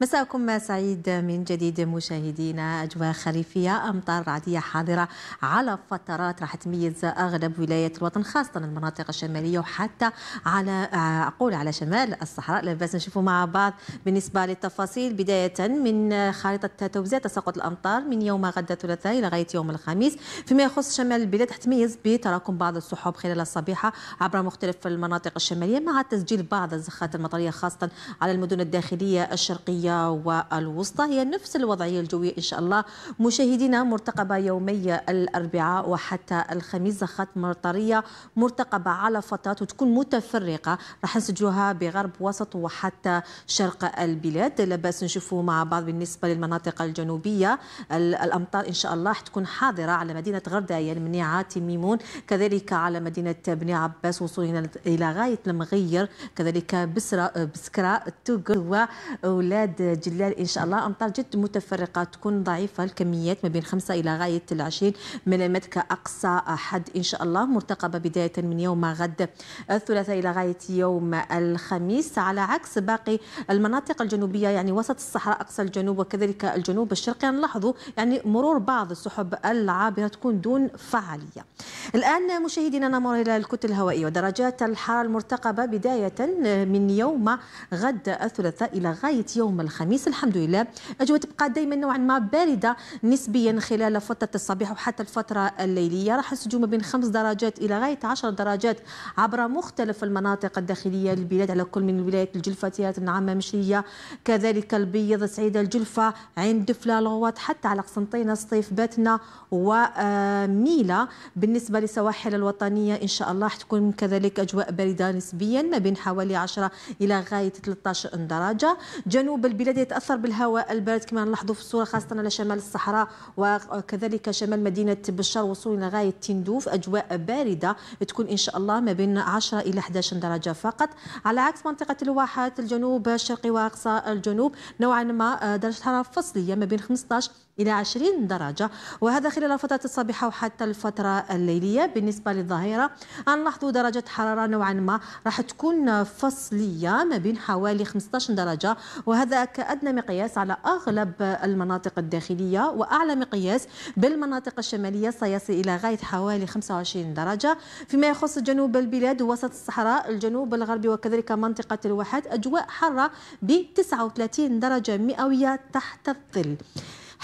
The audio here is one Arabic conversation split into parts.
مساءكم سعيد من جديد مشاهدينا أجواء خريفية أمطار رعدية حاضرة على فترات راح تميز أغلب ولايات الوطن خاصة المناطق الشمالية وحتى على أقول على شمال الصحراء. لا بس نشوفوا مع بعض. بالنسبة للتفاصيل بداية من خارطة توزيع تساقط الأمطار من يوم غد الثلاثاء إلى غاية يوم الخميس. فيما يخص شمال البلاد تميز بتراكم بعض السحب خلال الصبيحة عبر مختلف المناطق الشمالية مع تسجيل بعض الزخات المطرية خاصة على المدن الداخلية الشرقية. والوسطى. هي نفس الوضعية الجوية إن شاء الله. مشاهدينا مرتقبة يومي الأربعاء وحتى الخميس زخات مطرية مرتقبة على فترات وتكون متفرقة. راح نسجلوها بغرب وسط وحتى شرق البلاد. لا بأس نشوفوا مع بعض بالنسبة للمناطق الجنوبية. الأمطار إن شاء الله تكون حاضرة على مدينة غرداية المنيعة تيميمون كذلك على مدينة بني عباس وصولا إلى غاية المغير كذلك بسرة بسكرة توغر وأولاد جلال إن شاء الله. أمطار جد متفرقة تكون ضعيفة الكميات ما بين 5 إلى غاية 20 ملم كأقصى حد إن شاء الله. مرتقبة بداية من يوم غد الثلاثاء إلى غاية يوم الخميس. على عكس باقي المناطق الجنوبية يعني وسط الصحراء أقصى الجنوب وكذلك الجنوب الشرقي نلاحظوا يعني مرور بعض السحب العابرة تكون دون فعالية. الآن مشاهدينا نمر إلى الكتل الهوائية ودرجات الحرارة المرتقبة بداية من يوم غد الثلاثاء إلى غاية يوم الخميس الحمد لله. أجواء تبقى دائما نوعا ما باردة نسبيا خلال فترة الصباح وحتى الفترة الليلية. راح نسجل ما بين خمس درجات إلى غاية 10 درجات عبر مختلف المناطق الداخلية للبلاد. على كل من ولايات الجلفة تيات النعامة مشرية كذلك البيض سعيدة الجلفة عين دفلة لغوات حتى على قسنطينة صيف باتنا وميلا بالنسبة للسواحل الوطنية إن شاء الله حتكون كذلك أجواء باردة نسبيا ما بين حوالي 10 إلى غاية 13 درجة. جنوب البلاد يتأثر بالهواء البارد كما نلاحظوا في الصورة خاصة على شمال الصحراء وكذلك شمال مدينة بشار وصولا لغايه تندوف. أجواء باردة تكون إن شاء الله ما بين 10 إلى 11 درجة فقط. على عكس منطقة الواحات الجنوب الشرقي وأقصى الجنوب نوعا ما درجه حراره فصلية ما بين 15 إلى 20 درجة. وهذا خلال الفترة الصباحة وحتى الفترة الليلية. بالنسبة للظهيرة نلاحظوا درجة حرارة نوعا ما راح تكون فصلية ما بين حوالي 15 درجة. وهذا كأدنى مقياس على أغلب المناطق الداخلية. وأعلى مقياس بالمناطق الشمالية سيصل إلى غاية حوالي 25 درجة. فيما يخص جنوب البلاد ووسط الصحراء الجنوب الغربي وكذلك منطقة الواحات أجواء حارة ب 39 درجة مئوية تحت الظل.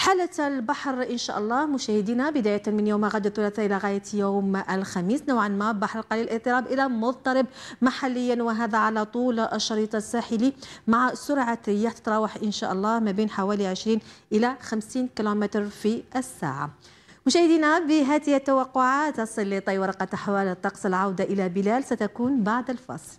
حالة البحر إن شاء الله. مشاهدينا بداية من يوم غد الثلاثاء إلى غاية يوم الخميس. نوعا ما بحر قليل الاضطراب إلى مضطرب محليا وهذا على طول الشريط الساحلي مع سرعة رياح تتراوح إن شاء الله ما بين حوالي 20 إلى 50 كم في الساعة. مشاهدينا بهذه التوقعات تصل لطي ورقة أحوال الطقس العودة إلى بلال. ستكون بعد الفصل